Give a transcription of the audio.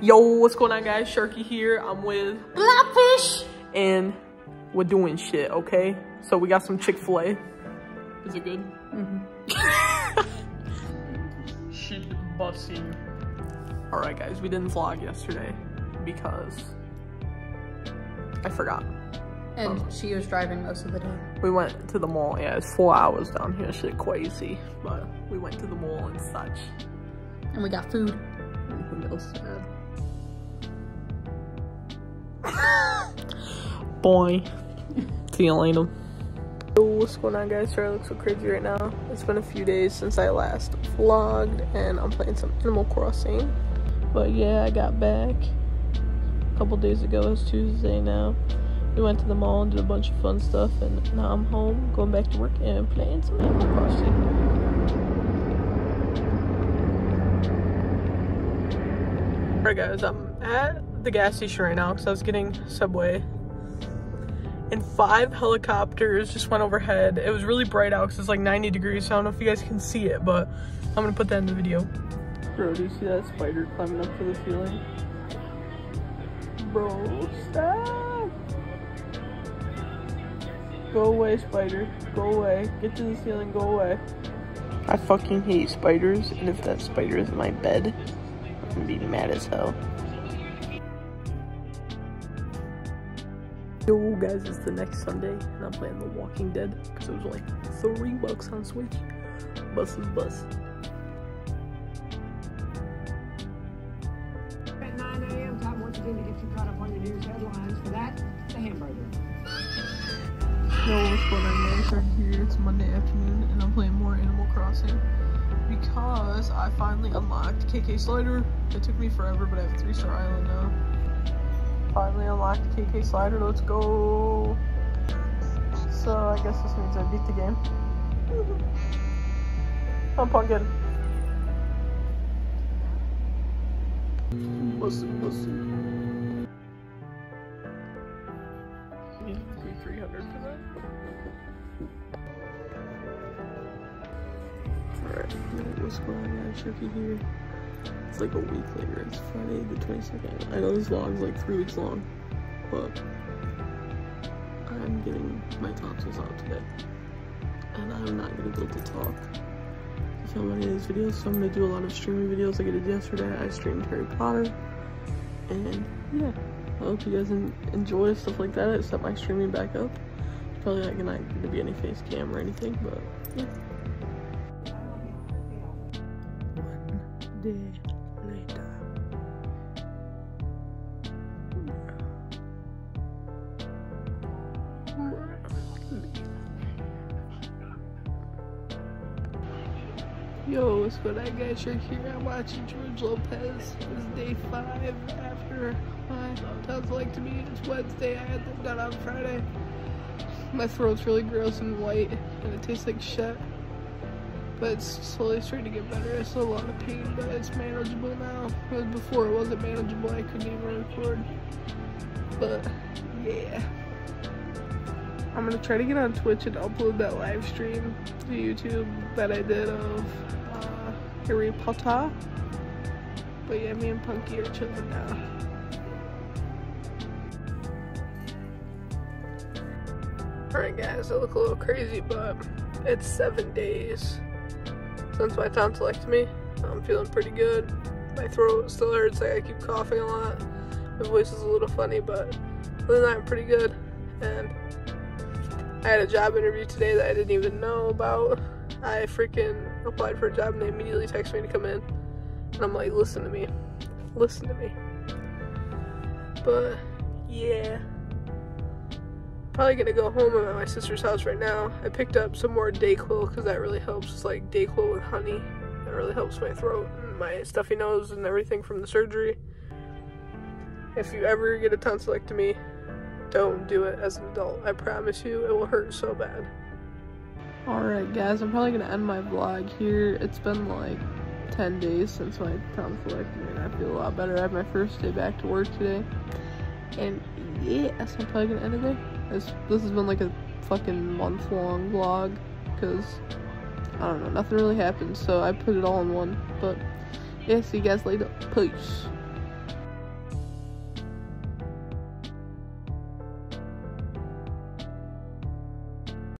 Yo, what's going on guys? Sharky here. I'm with Blackfish. and we're doing shit, okay? So we got some Chick-fil-A. Is it good? Mm-hmm. shit bussing. Alright guys, we didn't vlog yesterday because I forgot. And she was driving most of the day. We went to the mall. Yeah, it's four hours down here. Shit crazy. But we went to the mall and such. And we got food. Anything else to add? Boy. See you later. What's going on guys? Sorry I look so crazy right now. It's been a few days since I last vlogged and I'm playing some Animal Crossing. But yeah, I got back a couple days ago. It's Tuesday now. We went to the mall and did a bunch of fun stuff and now I'm home, going back to work and playing some Animal Crossing. Alright guys, I'm at the gas station right now because I was getting Subway. And five helicopters just went overhead. It was really bright out because it's like 90 degrees, so I don't know if you guys can see it, but I'm gonna put that in the video. Bro, do you see that spider climbing up to the ceiling? Bro, stop! Go away, spider. Go away. Get to the ceiling, go away. I fucking hate spiders, and if that spider is in my bed, I'm gonna be mad as hell. Yo guys, it's the next Sunday, and I'm playing The Walking Dead, because it was only three bucks on Switch. Bus is bus. At 9 a.m., time once again to get you caught up on your news headlines. For that, the hamburger. Yo, what's going on guys? Right here, it's Monday afternoon, and I'm playing more Animal Crossing, because I finally unlocked KK Slider. It took me forever, but I have 3-star island now. Finally unlocked KK Slider, let's go! So, I guess this means I beat the game. I'm pumpkin. Pussy, pussy. Need to pay 300 for that. Alright, what's going on guys? Sharky here. It's like a week later. It's Friday the 22nd. I know this vlog's like three weeks long, but I'm getting my tonsils out today. And I'm not gonna be able to talk to film any of these videos, so I'm gonna do a lot of streaming videos I did yesterday. I streamed Harry Potter. And yeah, I hope you guys enjoy stuff like that. I set my streaming back up. Probably like not gonna be any face cam or anything, but yeah. Day later. Yo, what's going on guys? You're here. I'm watching George Lopez. It's day five after my tonsillectomy. It's Wednesday. I had them done on Friday. My throat's really gross and white, and it tastes like shit. But it's slowly starting to get better. It's a lot of pain, but it's manageable now. Because before it wasn't manageable. I couldn't even record. But yeah. I'm gonna try to get on Twitch and upload that live stream to YouTube that I did of uh, Harry Potter. But yeah, me and Punky are chilling now. Alright guys, I look a little crazy, but it's seven days since my tonsillectomy. I'm feeling pretty good. My throat still hurts, like I keep coughing a lot. My voice is a little funny, but other than that, I'm pretty good. And I had a job interview today that I didn't even know about. I freaking applied for a job and they immediately texted me to come in. And I'm like, listen to me. Listen to me. But yeah. Probably gonna go home. I'm at my sister's house right now. I picked up some more Dayquil because that really helps. It's like Dayquil with honey. That really helps my throat and my stuffy nose and everything from the surgery. If you ever get a tonsillectomy, don't do it as an adult. I promise you, it will hurt so bad. Alright guys, I'm probably gonna end my vlog here. It's been like 10 days since my tonsillectomy and I feel a lot better. I had my first day back to work today. And yeah, so I'm probably gonna end it there. This, this has been like a fucking month long vlog because I don't know, nothing really happened. So I put it all in one. But yeah, see you guys later. Peace.